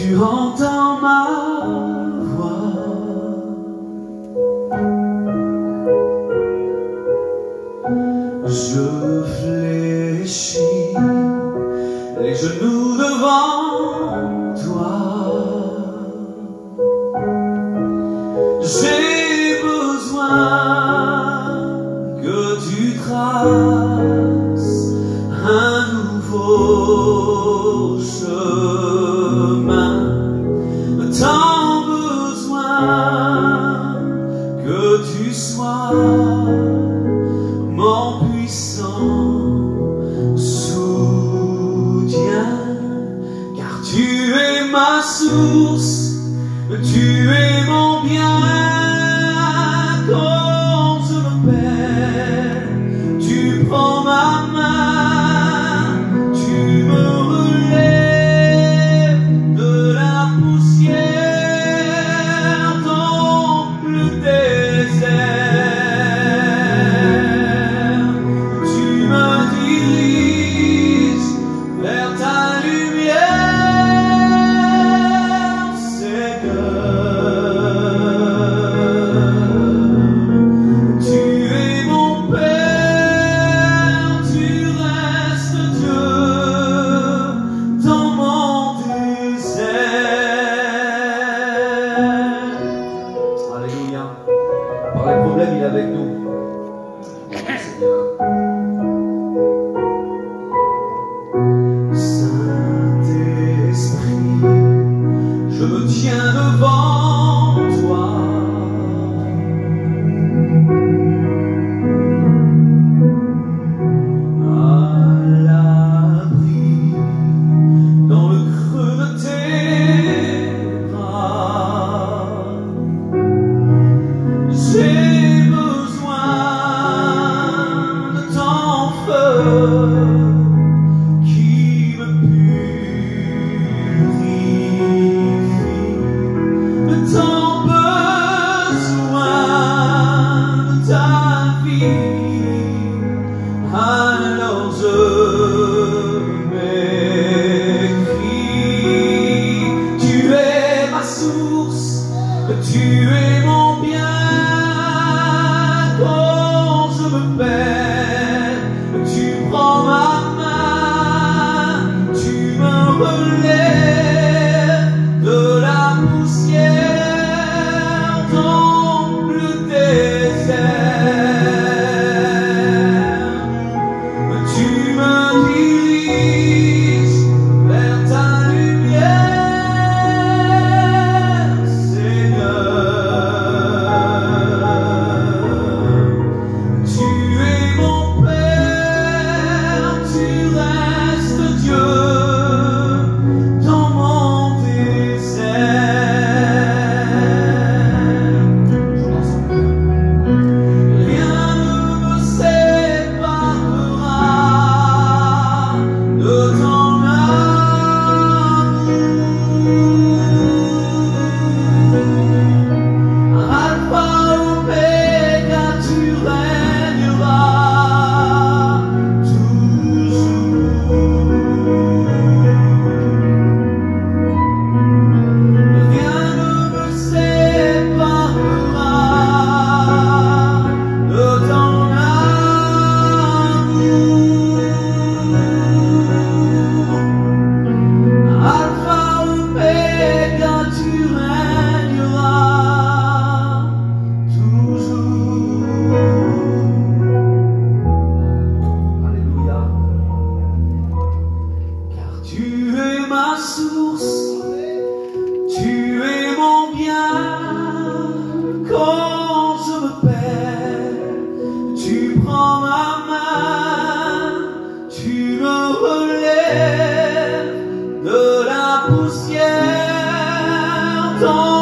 tu entends ma voix. Je fléchis les genoux devant toi. J'ai besoin que tu traces un nouveau chemin. source, tu es mon bien. Par les problèmes, il est avec nous. Saint-Esprit, je me tiens devant. don't